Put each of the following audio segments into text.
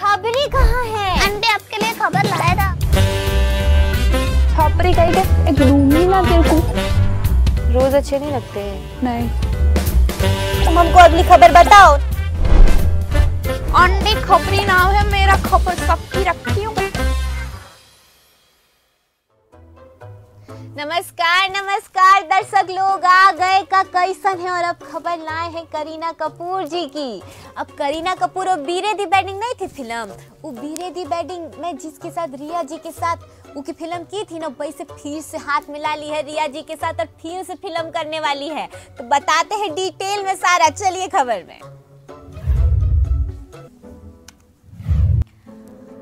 खबरी कहाँ है? अंडे आपके लिए खबर लाया था। छापरी कहीं के? एक रूम ही ना तेरे को। रोज अच्छे नहीं लगते। नहीं। तुम हमको अगली खबर बताओ। अंडे खबरी नाम है मेरा खबर सबकी रखती हूँ। नमस्कार नमस्कार, दर्शक लोग, आ गए का कैसन है और अब खबर लाए हैं करीना कपूर जी की। अब करीना कपूर और बीरे दी बैडिंग नहीं थी फ़िल्म। वो बीरे दी बैडिंग में जिसके साथ रिया जी के साथ, वो की फ़िल्म की थी ना वैसे फिर से हाथ मिला ली है रिया जी के साथ और फिर से फ़िल्म करने वाली है। तो बताते हैं डिटेल में सारा, चलिए खबर में।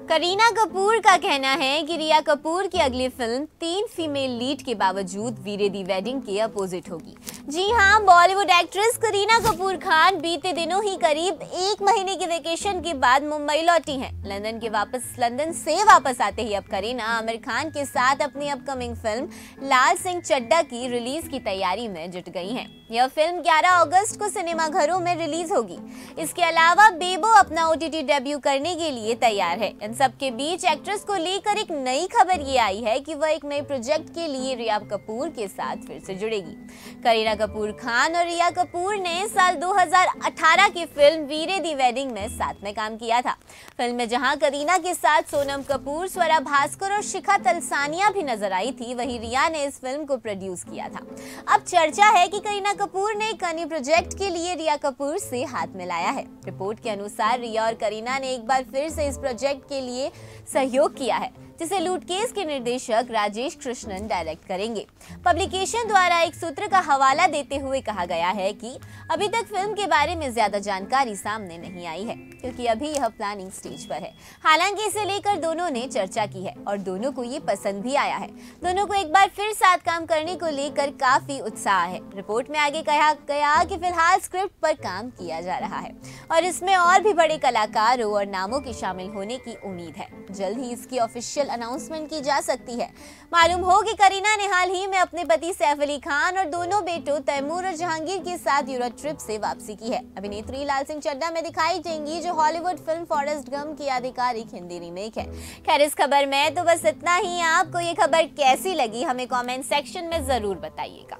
करीना कपूर का कहना है कि रिया कपूर की अगली फ़िल्म तीन फीमेल लीड के बावजूद वीरे दी वेडिंग के अपोजिट होगी। जी हाँ बॉलीवुड एक्ट्रेस करीना कपूर खान बीते दिनों ही करीब एक महीने के वेकेशन के बाद मुंबई लौटी हैं। लंदन के वापस, लंदन से वापस आते ही अब करीना आमिर खान के साथ अपनी अपकमिंग फ़िल्म लाल सिंह चड्डा की रिलीज़ की तैयारी में जुट गई हैं। यह फ़िल्म 11 अगस्त को सिनेमाघरों में रिलीज़ होगी। इसके अलावा बेबो अपना ओटीटी डेब्यू करने के लिए तैयार है। इन सब बीच एक्ट्रेस को लेकर एक नई खबर ये आई है की वह एक नए प्रोजेक्ट के लिए रिया कपूर के साथ फिर से जुड़ेगी। करीना कपूर खान और रिया कपूर ने साल 2018 की फ़िल्म वीरे दी वेडिंग में साथ में काम किया था। फ़िल्म में जहाँ करीना के साथ सोनम कपूर, स्वरा भास्कर और शिखा तलसानिया भी नज़र आई थी, वहीं रिया ने इस फ़िल्म को प्रोड्यूस किया था। अब चर्चा है कि करीना कपूर ने अन्य प्रोजेक्ट के लिए रिया कपूर से हाथ मिलाया है। रिपोर्ट के अनुसार रिया और करीना ने एक बार फिर से इस प्रोजेक्ट के लिए सहयोग किया है। जिसे लूट केस के निर्देशक राजेश कृष्णन डायरेक्ट करेंगे। पब्लिकेशन द्वारा एक सूत्र का हवाला देते हुए कहा गया है कि अभी तक फ़िल्म के बारे में ज़्यादा जानकारी सामने नहीं आई है, क्योंकि अभी यह प्लानिंग स्टेज पर है। हालाँकि इसे लेकर दोनों ने चर्चा की है और दोनों को ये पसंद भी आया है। दोनों को एक बार फिर साथ काम करने को लेकर काफ़ी उत्साह है। रिपोर्ट में आगे कहा गया कि फ़िलहाल स्क्रिप्ट पर काम किया जा रहा है और इसमें और भी बड़े कलाकारों और नामों के शामिल होने की उम्मीद है। जल्द ही इसकी ऑफिशियल अनाउंसमेंट की जा सकती है। मालूम हो कि करीना ने हाल ही में अपने पति सैफ अली खान और दोनों बेटों तैमूर और जहांगीर के साथ यूरोप ट्रिप से वापसी की है। अभिनेत्री लाल सिंह चड्डा में दिखाई देंगी जो हॉलीवुड फ़िल्म फॉरेस्ट गम की आधिकारिक हिंदी रीमेक है। खैर, इस खबर में तो बस इतना ही। आपको ये खबर कैसी लगी हमें कॉमेंट सेक्शन में ज़रूर बताइएगा।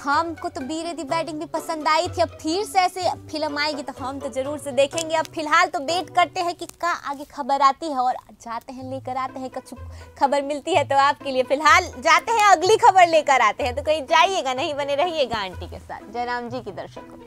हमको तो बीरे दी बैटिंग भी पसंद आई थी, अब फिर से ऐसे फ़िल्म आएगी तो हम तो ज़रूर से देखेंगे। अब फ़िलहाल तो वेट करते हैं कि क्या आगे खबर आती है और जाते हैं, लेकर आते हैं कछु खबर मिलती है तो आपके लिए फ़िलहाल जाते हैं, अगली खबर लेकर आते हैं। तो कहीं जाइएगा, नहीं बने रहिएगा आंटी के साथ। जयराम जी की दर्शकों।